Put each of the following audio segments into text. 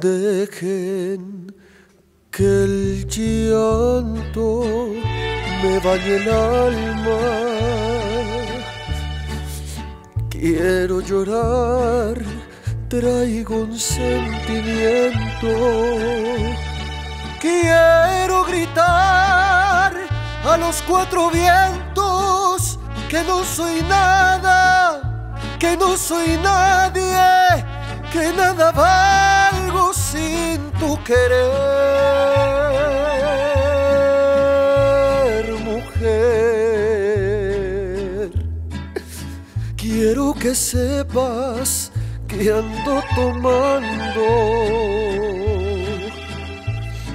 Dejen que el llanto me bañe el alma. Quiero llorar, traigo un sentimiento. Quiero gritar a los cuatro vientos que no soy nada, que no soy nadie, que nada tu querer, mujer. Quiero que sepas que ando tomando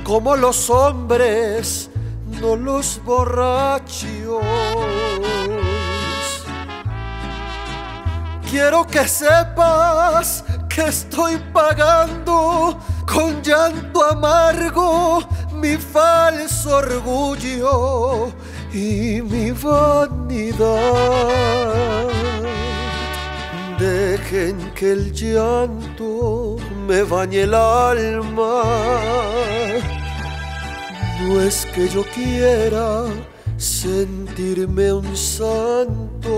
como los hombres no los borrachos. Quiero que sepas que estoy pagando con llanto amargo mi falso orgullo y mi vanidad. Dejen que el llanto me bañe el alma no es que yo quiera sentirme un santo.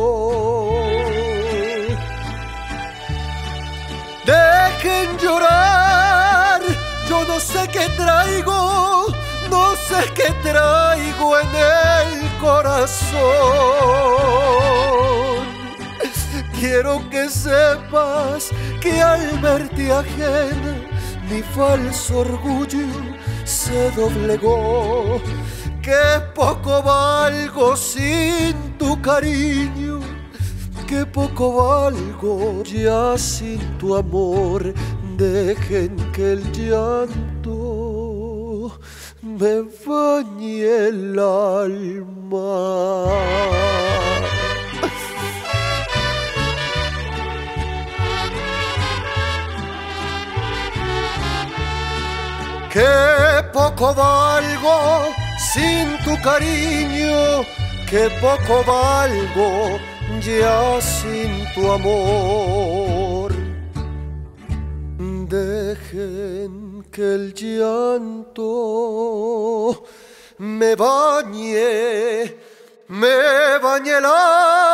No sé qué traigo, no sé qué traigo en el corazón. Quiero que sepas que al verte ajena, mi falso orgullo se doblegó, que poco valgo sin tu cariño, que poco valgo ya sin tu amor, dejen que el llanto me bañe el alma. que poco valgo sin tu cariño, que poco valgo ya sin tu amor. Dejen que el llanto me bañe, me bañe alma.